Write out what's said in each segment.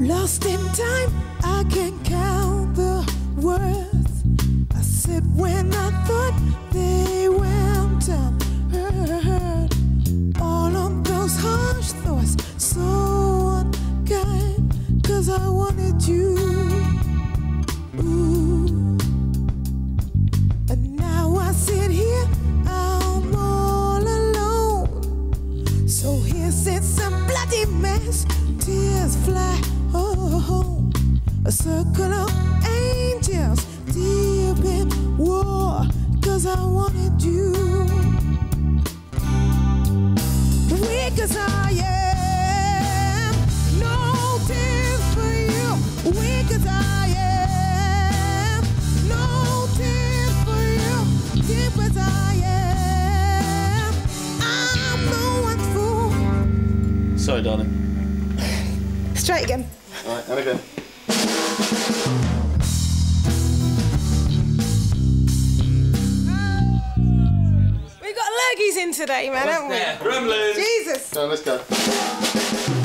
Lost in time, I can't count the words I said when I thought they went unheard. All of those harsh thoughts, so unkind, cause I wanted you. And now I sit here, I'm all alone. So here sits a bloody mess, tears fly. A circle of angels deep in war, cause I wanted you. Weak as I am, no tears for you. Weak as I am, no tears for you. Deep as I am, I'm no one's fool. Sorry, darling. Straight again. All right, and again. We got lurgies in today, man, haven't we? Gremlins. Jesus. Go on, let's go.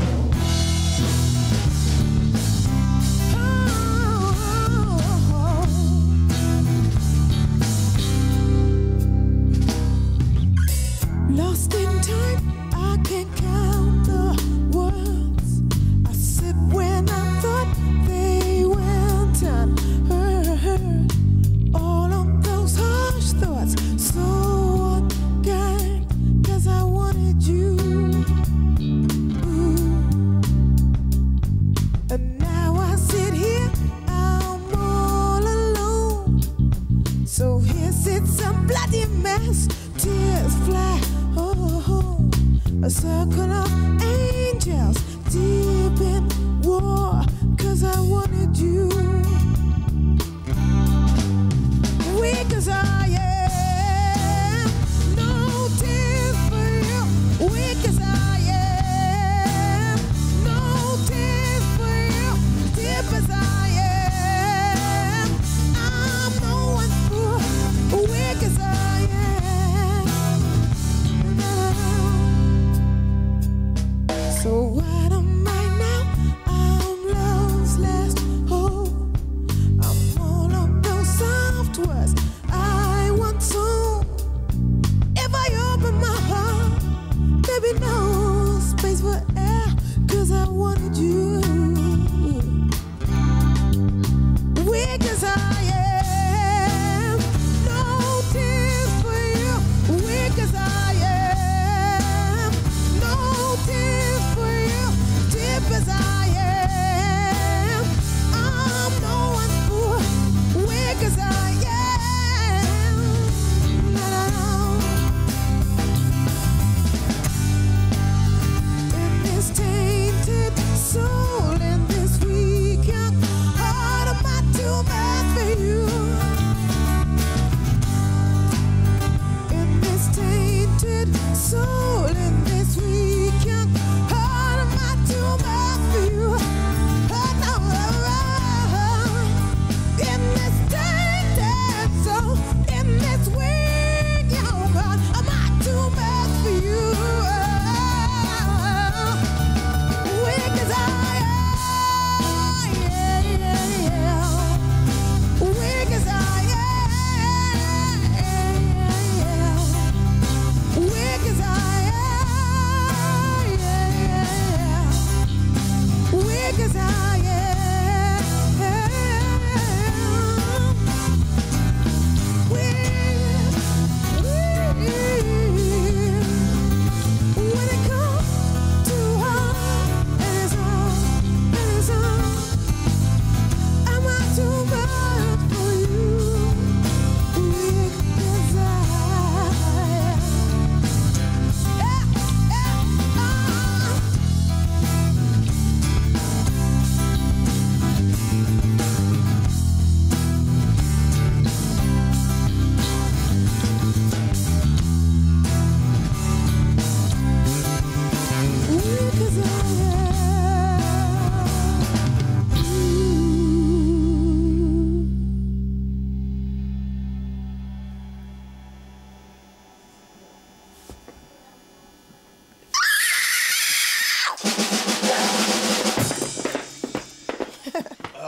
tears fly. Oh, a circle of angels deep in war. Cause I was.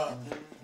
up.